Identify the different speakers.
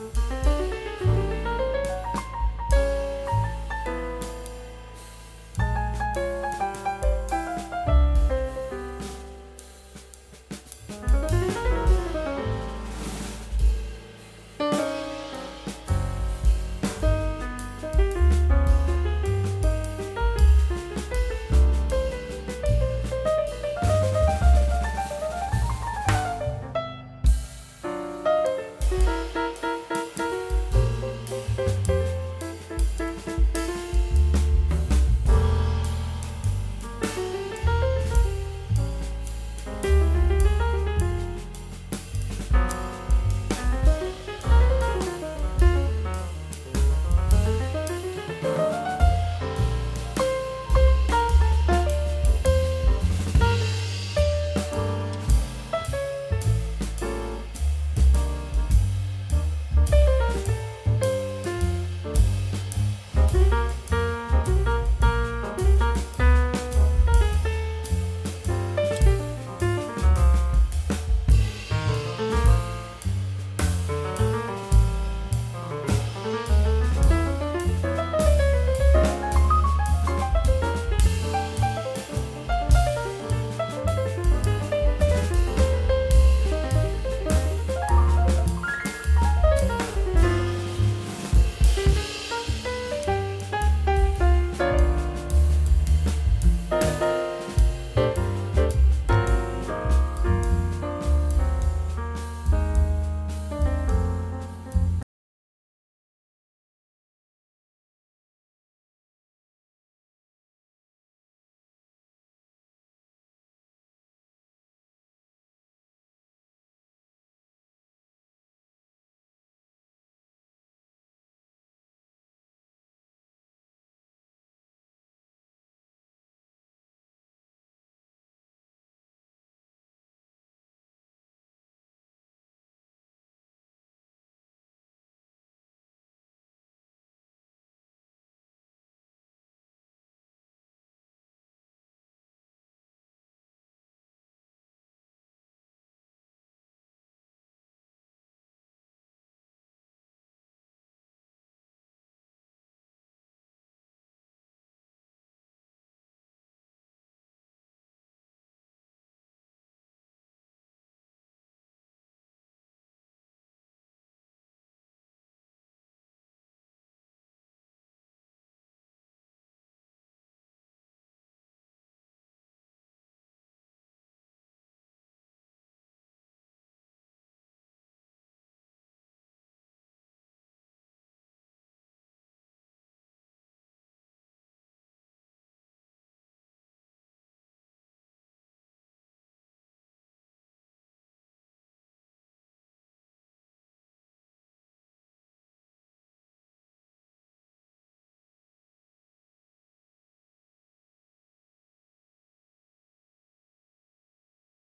Speaker 1: Música